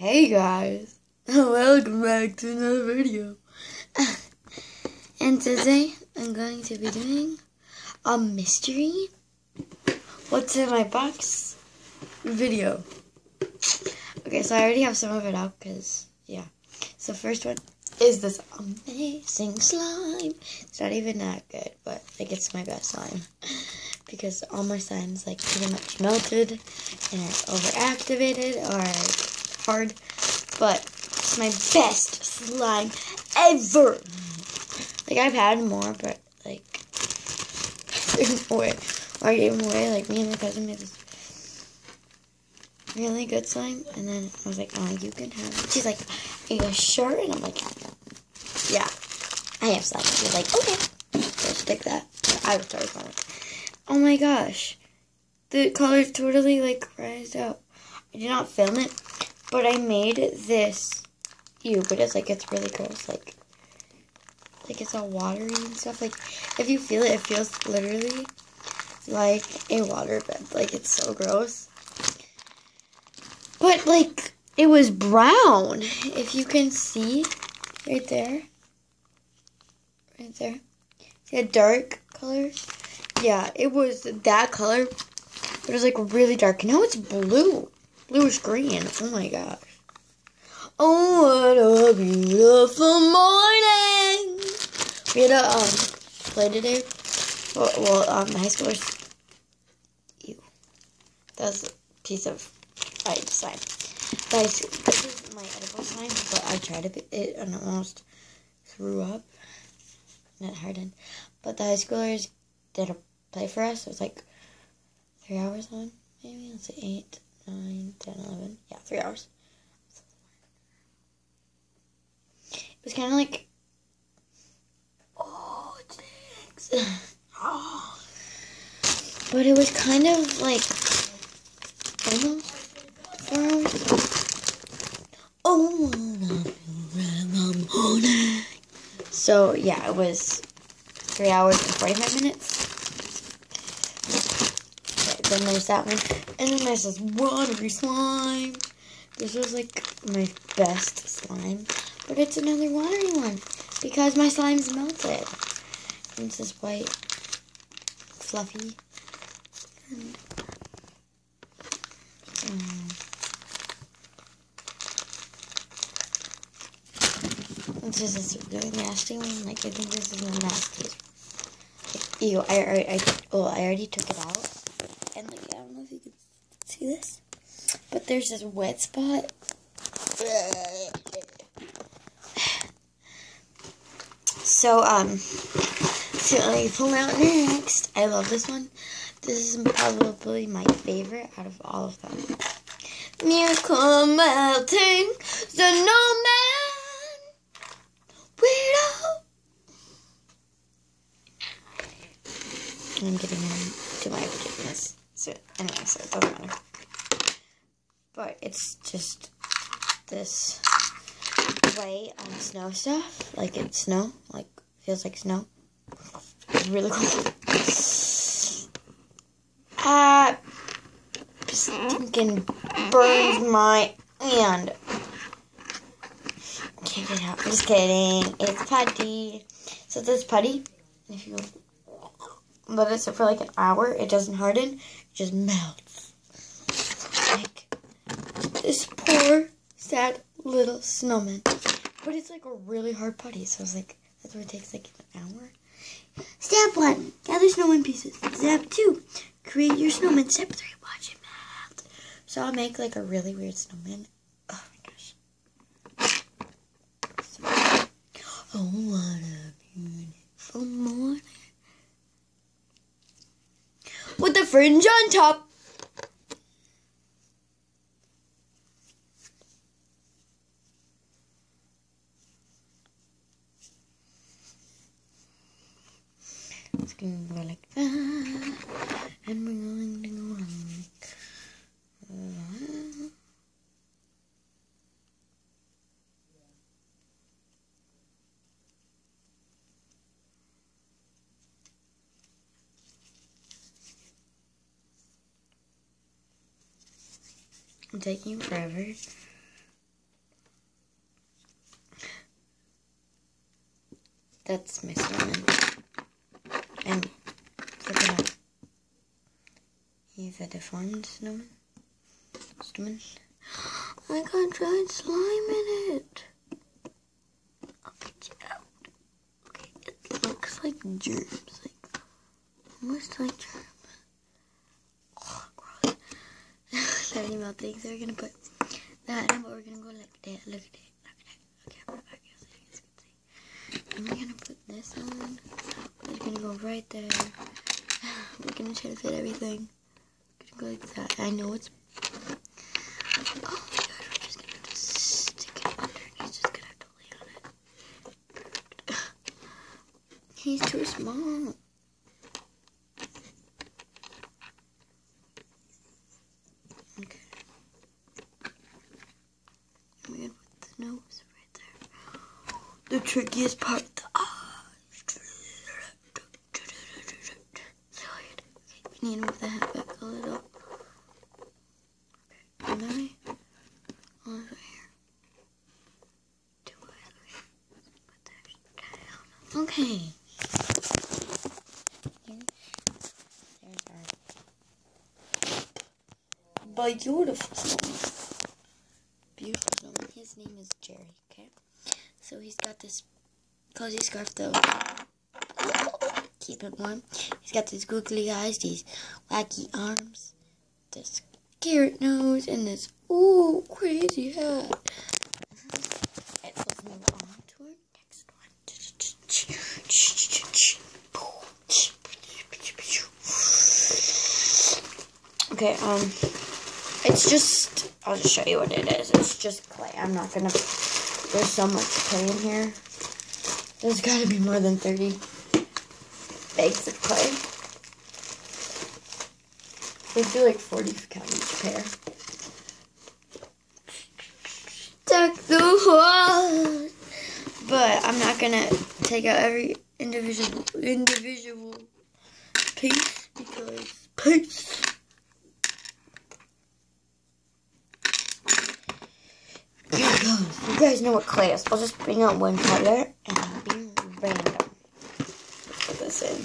Hey guys, welcome back to another video. and today I'm going to be doing a mystery what's in my box video. Okay, so I already have some of it out because, yeah. So first one is this amazing slime. It's not even that good, but like it's my best slime. Because all my slimes like pretty much melted and are overactivated or hard, but it's my best slime ever. Like I've had more, but like. Or I gave them away. Like me and my cousin made this really good slime, and then I was like, "Oh, you can have." It. She's like, "Are you sure?" And I'm like, "Yeah, I have slime." She's like, "Okay, take that." I was terrified. Oh my gosh, the colors totally like rised out. I did not film it, but I made this ew, but it's like it's really gross. Like like it's all watery and stuff. Like if you feel it, it feels literally like a water bed. Like it's so gross. But like it was brown. If you can see right there. Right there. See a dark color? Yeah, it was that color. It was like really dark. Now it's blue bluish green. Oh my gosh. Oh, what a beautiful morning. We had a um, play today. Well, well um, high schoolers. Ew. That's a piece of I slime. Guys, this is my edible slime, but I tried it, it and almost threw up. It hardened. But the high schoolers did a play for us. It was like three hours long, maybe. Say eight. 9, 10, 11. Yeah, three hours. It was kind of like. Oh, thanks. oh. But it was kind of like. Almost so, yeah, it was three hours and 45 minutes. Then there's that one. And then there's this watery slime. This was like my best slime. But it's another watery one. Because my slime's melted. And it's this white, fluffy. Um, this is really nasty one. Like I think this is the nastiest. Ew! I, I, I, oh, I already took it out. And like I don't know if you can See this? But there's this wet spot. So, um, so me pull out next. I love this one. This is probably my favorite out of all of them. Miracle melting snowman. Weirdo. I'm getting into my ridiculous. So anyway, so it doesn't matter. But it's just this white um, snow stuff. Like it's snow. Like feels like snow. It's really cool. Uh, stinking burns my hand. Can't get out. I'm just kidding. It's putty. So this putty, if you let it sit for like an hour, it doesn't harden it just melts. Like this poor, sad little snowman. But it's like a really hard putty, so it's like that's why it takes like an hour. Step one, gather snowman pieces. Step two, create your snowman. Step three, watch it melt. So I'll make like a really weird snowman. Oh my gosh. So, oh, what a beautiful morning. with the fringe on top. I'm taking forever. That's my sermon. And look at that. He's a deformed snowman. Snowman. I got dried slime in it. I'll get you out. Okay, it looks like germs. Like, almost like germs. Tiny mouth things. We're gonna put that in, but we're gonna go like that. Look at it. Look at it. Okay, I'm back. Yes, you guys can see. And we're gonna put this on. We're gonna go right there. We're gonna try to fit everything. Gonna go like that. I know it's Oh my gosh, we're just gonna have to stick it under he's just gonna have to lay on it. he's too small. Okay. I'm gonna put the nose right there. The trickiest part. Okay, need to move the hat back a little. And then oh, here. Two okay. That down. Okay. Beautiful. Beautiful. His name is Jerry, okay? So he's got this cozy scarf though. Keep it warm. He's got these googly eyes, these wacky arms, this carrot nose, and this ooh crazy hat. Let's move on to our next one. Okay, um, it's just, I'll just show you what it is. It's just clay. I'm not gonna, there's so much clay in here. There's gotta be more than 30 bags of clay. They do like 40 count each pair. Deck the walls! But I'm not gonna take out every individual individual piece because piece. You guys know what clay is. I'll just bring out one color and be random. Put this in.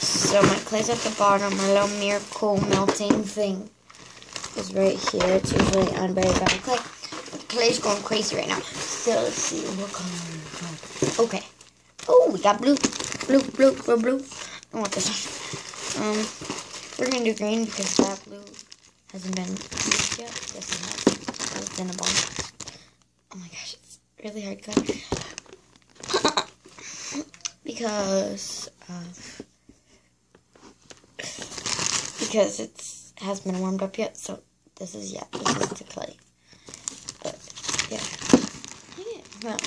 So my clay's at the bottom. My little miracle melting thing is right here. It's usually on very brown clay. The clay's going crazy right now. So let's see what color. Okay. Oh, we got blue. Blue, blue, blue, blue. I want this one. Um, we're gonna do green because that blue hasn't been used yet. Yes, it has. It's in a bomb. Oh my gosh, it's really hard cut. because of because it's hasn't been warmed up yet. So this is yeah, this is the clay. But yeah. Well,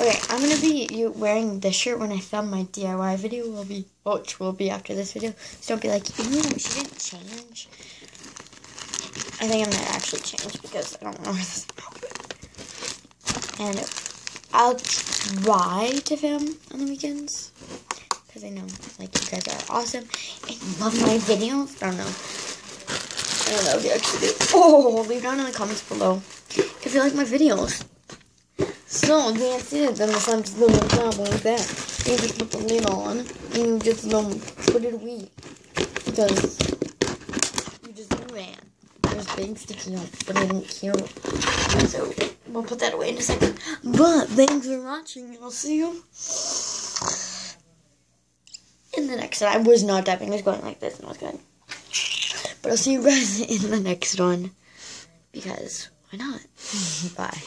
okay. I'm gonna be you wearing this shirt when I film my DIY video. Will be which will be after this video. So don't be like, ew, she didn't change. I think I'm gonna actually change because I don't know where this And I'll try to film on the weekends because I know like you guys are awesome and love my videos. I don't know. I don't know if you actually do. Oh, leave down in the comments below if you like my videos. So that's it. Unless I'm just doing a problem with that. You just put the lid on and you just um, put it away because you just do that. Things sticking out, but I didn't care. So we'll put that away in a second. But thanks for watching. I'll see you in the next one. I was not tapping. I was going like this and I was going. But I'll see you guys in the next one. Because why not? Bye.